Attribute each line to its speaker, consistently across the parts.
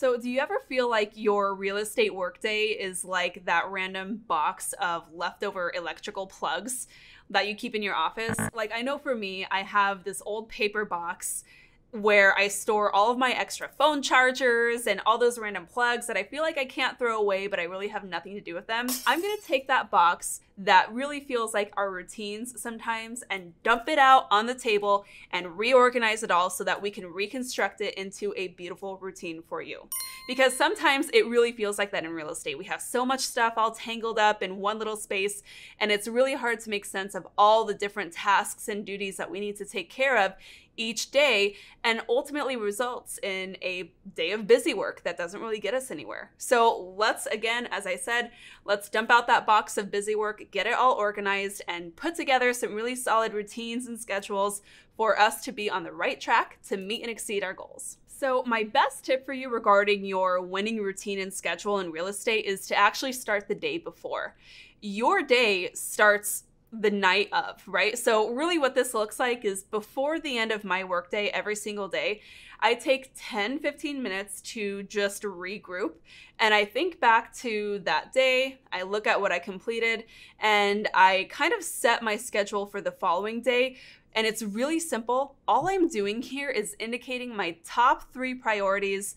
Speaker 1: So, do you ever feel like your real estate workday is like that random box of leftover electrical plugs that you keep in your office? Like, I know for me, I have this old paper box where I store all of my extra phone chargers and all those random plugs that I feel like I can't throw away, but I really have nothing to do with them. I'm gonna take that box that really feels like our routines sometimes and dump it out on the table and reorganize it all so that we can reconstruct it into a beautiful routine for you. Because sometimes it really feels like that in real estate. We have so much stuff all tangled up in one little space, and it's really hard to make sense of all the different tasks and duties that we need to take care of each day and ultimately results in a day of busy work that doesn't really get us anywhere. So let's, again, as I said, let's dump out that box of busy work, get it all organized, and put together some really solid routines and schedules for us to be on the right track to meet and exceed our goals. So, my best tip for you regarding your winning routine and schedule in real estate is to actually start the day before. Your day starts the night of, right? So, really, what this looks like is before the end of my workday every single day, I take 10, 15 minutes to just regroup. And I think back to that day, I look at what I completed, and I kind of set my schedule for the following day. And it's really simple. All I'm doing here is indicating my top three priorities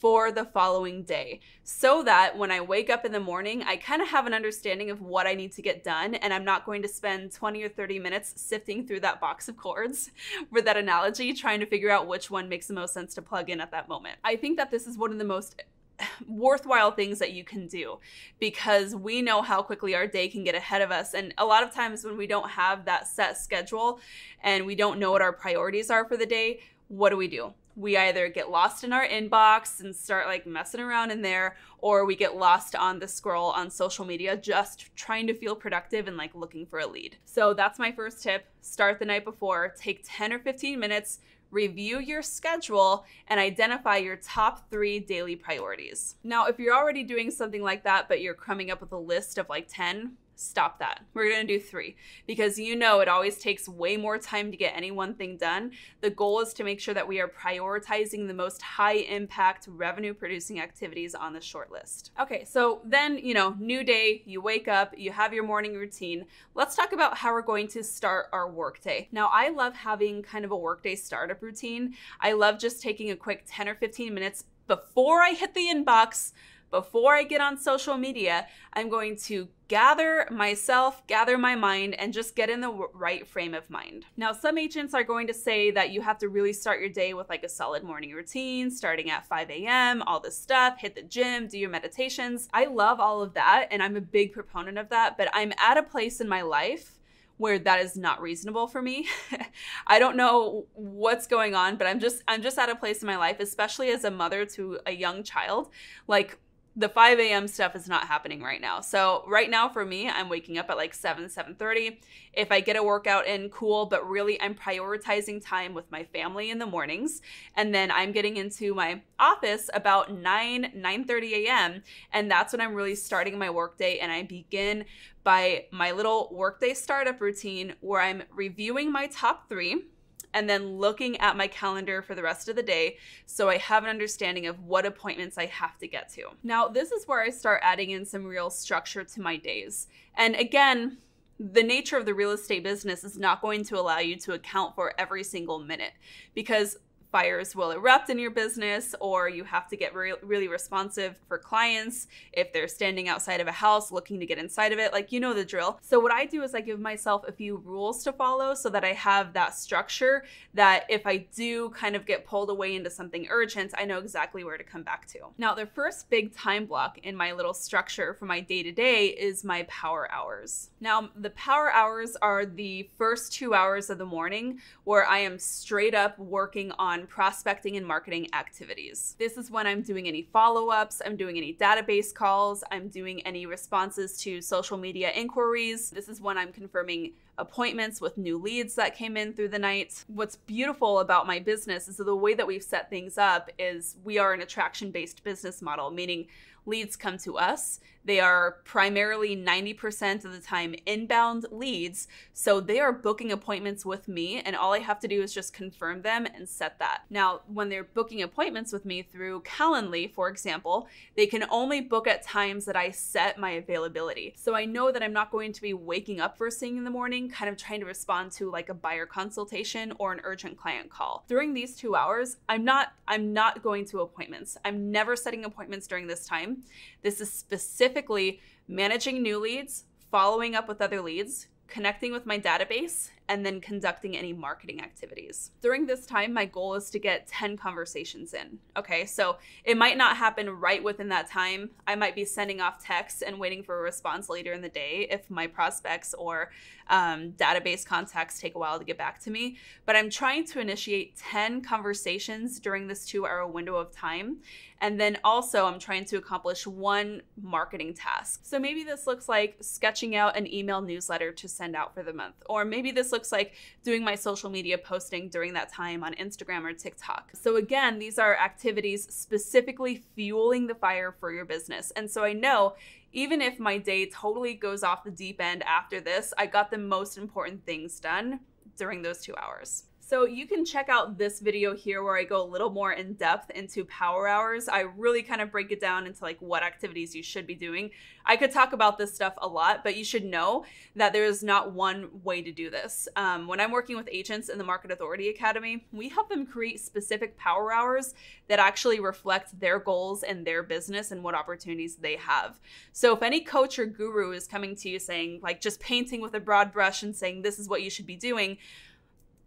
Speaker 1: for the following day so that when I wake up in the morning, I kind of have an understanding of what I need to get done. And I'm not going to spend 20 or 30 minutes sifting through that box of cords for that analogy, trying to figure out which one makes the most sense to plug in at that moment. I think that this is one of the most worthwhile things that you can do because we know how quickly our day can get ahead of us. And a lot of times when we don't have that set schedule and we don't know what our priorities are for the day, what do we do? We either get lost in our inbox and start like messing around in there or we get lost on the scroll on social media just trying to feel productive and like looking for a lead. So that's my first tip. Start the night before, take 10 or 15 minutes, review your schedule, and identify your top three daily priorities. Now, if you're already doing something like that, but you're coming up with a list of like 10, stop that. We're going to do three because you know it always takes way more time to get any one thing done. The goal is to make sure that we are prioritizing the most high impact revenue producing activities on the short list. Okay, so then, you know, new day, you wake up, you have your morning routine. Let's talk about how we're going to start our workday. Now, I love having kind of a workday startup routine. I love just taking a quick 10 or 15 minutes before I hit the inbox before I get on social media, I'm going to gather myself, gather my mind, and just get in the right frame of mind. Now, some agents are going to say that you have to really start your day with like a solid morning routine, starting at 5 a.m., all this stuff, hit the gym, do your meditations. I love all of that, and I'm a big proponent of that, but I'm at a place in my life where that is not reasonable for me. I don't know what's going on, but I'm just I'm just at a place in my life, especially as a mother to a young child. Like the 5 a.m. stuff is not happening right now. So right now for me, I'm waking up at like 7, 7:30. If I get a workout in, cool, but really I'm prioritizing time with my family in the mornings. And then I'm getting into my office about 9, 9:30 a.m. And that's when I'm really starting my workday. And I begin by my little workday startup routine where I'm reviewing my top three and then looking at my calendar for the rest of the day so I have an understanding of what appointments I have to get to. Now, this is where I start adding in some real structure to my days. And again, the nature of the real estate business is not going to allow you to account for every single minute because fires will erupt in your business or you have to get re- really responsive for clients if they're standing outside of a house looking to get inside of it. Like you know the drill. So what i do is i give myself a few rules to follow so that i have that structure that if i do kind of get pulled away into something urgent i know exactly where to come back to. Now the first big time block in my little structure for my day to day is my power hours. Now the power hours are the first two hours of the morning where i am straight up working on on prospecting and marketing activities. This is when I'm doing any follow ups, I'm doing any database calls, I'm doing any responses to social media inquiries. This is when I'm confirming appointments with new leads that came in through the night. What's beautiful about my business is the way that we've set things up is we are an attraction based business model, meaning leads come to us. They are primarily 90% of the time inbound leads. So they are booking appointments with me, and all I have to do is just confirm them and set that. Now, when they're booking appointments with me through Calendly, for example, they can only book at times that I set my availability. So I know that I'm not going to be waking up first thing in the morning, kind of trying to respond to like a buyer consultation or an urgent client call. During these two hours, I'm not I'm not going to appointments. I'm never setting appointments during this time. This is specifically managing new leads, following up with other leads, connecting with my database, and then conducting any marketing activities. During this time, my goal is to get 10 conversations in. Okay, so it might not happen right within that time. I might be sending off texts and waiting for a response later in the day if my prospects or um, database contacts take a while to get back to me. But I'm trying to initiate 10 conversations during this two hour window of time. And then also, I'm trying to accomplish one marketing task. So maybe this looks like sketching out an email newsletter to send out for the month, or maybe this looks like doing my social media posting during that time on Instagram or TikTok. So, again, these are activities specifically fueling the fire for your business. And so I know even if my day totally goes off the deep end after this, I got the most important things done during those two hours. So you can check out this video here where I go a little more in depth into power hours. I really kind of break it down into like what activities you should be doing. I could talk about this stuff a lot, but you should know that there is not one way to do this. Um, when I'm working with agents in the Market Authority Academy, we help them create specific power hours that actually reflect their goals and their business and what opportunities they have. So if any coach or guru is coming to you saying like just painting with a broad brush and saying this is what you should be doing,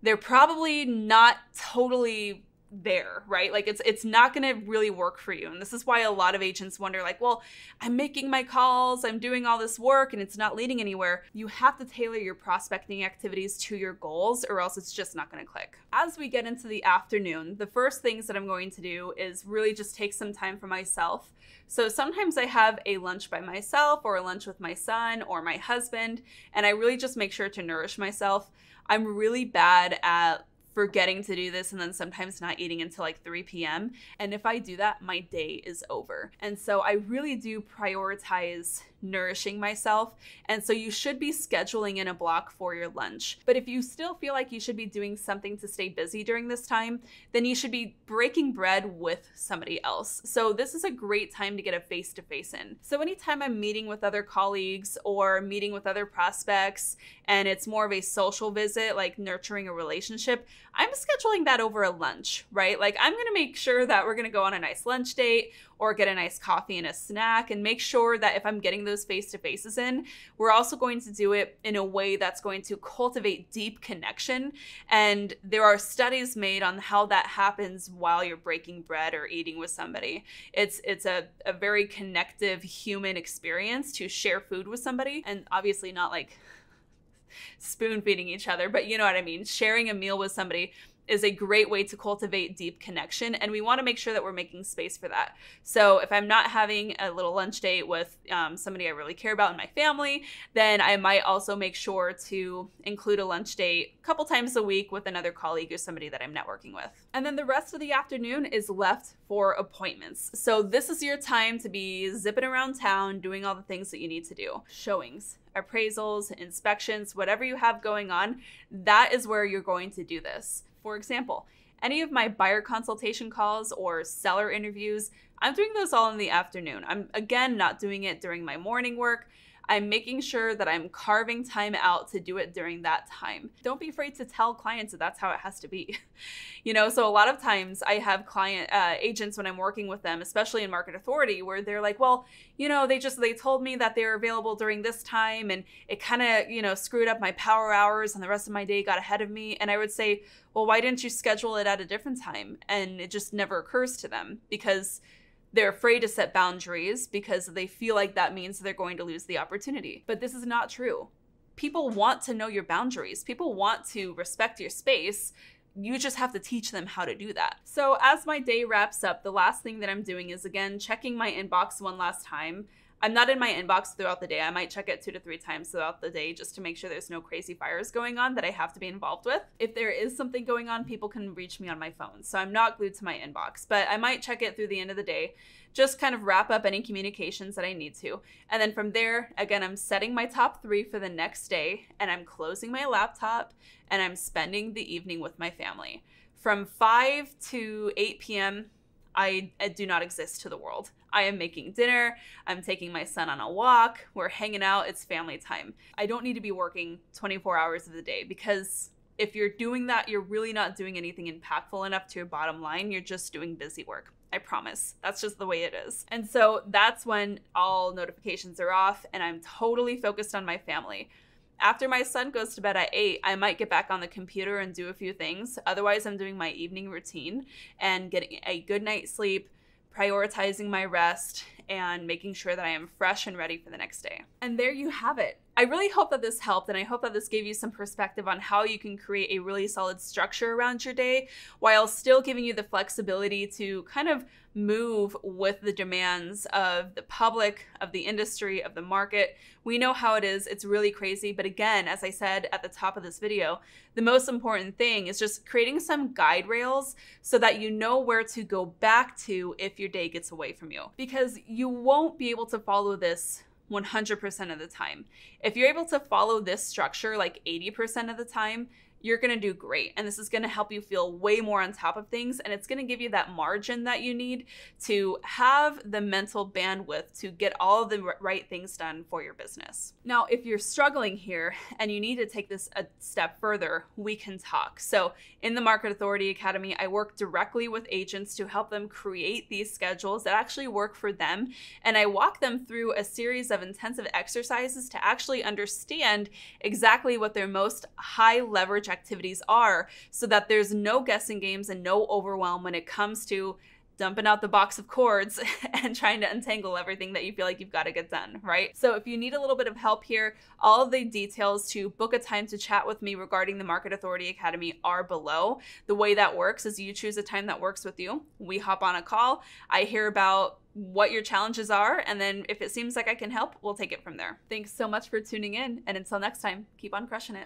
Speaker 1: they're probably not totally there, right? Like it's it's not going to really work for you. And this is why a lot of agents wonder like, well, I'm making my calls, I'm doing all this work and it's not leading anywhere. You have to tailor your prospecting activities to your goals or else it's just not going to click. As we get into the afternoon, the first things that I'm going to do is really just take some time for myself. So sometimes I have a lunch by myself or a lunch with my son or my husband and I really just make sure to nourish myself. I'm really bad at forgetting to do this and then sometimes not eating until like 3 p.m. And if I do that, my day is over. And so I really do prioritize nourishing myself. And so you should be scheduling in a block for your lunch. But if you still feel like you should be doing something to stay busy during this time, then you should be breaking bread with somebody else. So this is a great time to get a face to face in. So anytime I'm meeting with other colleagues or meeting with other prospects and it's more of a social visit, like nurturing a relationship, I'm scheduling that over a lunch, right? Like I'm going to make sure that we're going to go on a nice lunch date or get a nice coffee and a snack and make sure that if I'm getting those face to faces in, we're also going to do it in a way that's going to cultivate deep connection. And there are studies made on how that happens while you're breaking bread or eating with somebody. It's it's a, a very connective human experience to share food with somebody and obviously not like spoon feeding each other, but you know what I mean, sharing a meal with somebody is a great way to cultivate deep connection and we want to make sure that we're making space for that. So if i'm not having a little lunch date with um, somebody i really care about in my family then i might also make sure to include a lunch date a couple times a week with another colleague or somebody that i'm networking with. And then the rest of the afternoon is left for appointments. So this is your time to be zipping around town doing all the things that you need to do. Showings appraisals inspections whatever you have going on that is where you're going to do this for example, any of my buyer consultation calls or seller interviews, I'm doing those all in the afternoon. I'm again not doing it during my morning work. I'm making sure that I'm carving time out to do it during that time. Don't be afraid to tell clients that that's how it has to be. you know, so a lot of times I have client uh, agents when I'm working with them, especially in market authority, where they're like, well, you know, they just they told me that they were available during this time, and it kind of you know screwed up my power hours, and the rest of my day got ahead of me. And I would say, well, why didn't you schedule it at a different time? And it just never occurs to them because they're afraid to set boundaries because they feel like that means they're going to lose the opportunity. But this is not true. People want to know your boundaries, people want to respect your space. You just have to teach them how to do that. So, as my day wraps up, the last thing that I'm doing is again checking my inbox one last time. I'm not in my inbox throughout the day. I might check it two to three times throughout the day just to make sure there's no crazy fires going on that I have to be involved with. If there is something going on, people can reach me on my phone. So I'm not glued to my inbox, but I might check it through the end of the day just kind of wrap up any communications that I need to. And then from there, again, I'm setting my top three for the next day and I'm closing my laptop and I'm spending the evening with my family. From 5 to 8 p.m., I, I, do not exist to the world. I am making dinner. I'm taking my son on a walk. We're hanging out. It's family time. I don't need to be working 24 hours of the day because if you're doing that, you're really not doing anything impactful enough to your bottom line. You're just doing busy work. I promise. That's just the way it is. And so that's when all notifications are off and I'm totally focused on my family. After my son goes to bed at 8, I might get back on the computer and do a few things. Otherwise, I'm doing my evening routine and getting a good night's sleep, prioritizing my rest, and making sure that I am fresh and ready for the next day. And there you have it. I really hope that this helped and I hope that this gave you some perspective on how you can create a really solid structure around your day while still giving you the flexibility to kind of move with the demands of the public, of the industry, of the market. We know how it is. It's really crazy. But again, as I said at the top of this video, the most important thing is just creating some guide rails so that you know where to go back to if your day gets away from you. Because you won't be able to follow this 100% of the time. If you're able to follow this structure like 80% of the time, you're going to do great. And this is going to help you feel way more on top of things. And it's going to give you that margin that you need to have the mental bandwidth to get all the right things done for your business. Now, if you're struggling here and you need to take this a step further, we can talk. So, in the Market Authority Academy, I work directly with agents to help them create these schedules that actually work for them. And I walk them through a series of intensive exercises to actually understand exactly what their most high leverage activities are so that there's no guessing games and no overwhelm when it comes to dumping out the box of cords and trying to untangle everything that you feel like you've got to get done, right? So if you need a little bit of help here, all of the details to book a time to chat with me regarding the Market Authority Academy are below. The way that works is you choose a time that works with you. We hop on a call. I hear about what your challenges are, and then if it seems like I can help, we'll take it from there. Thanks so much for tuning in, and until next time, keep on crushing it.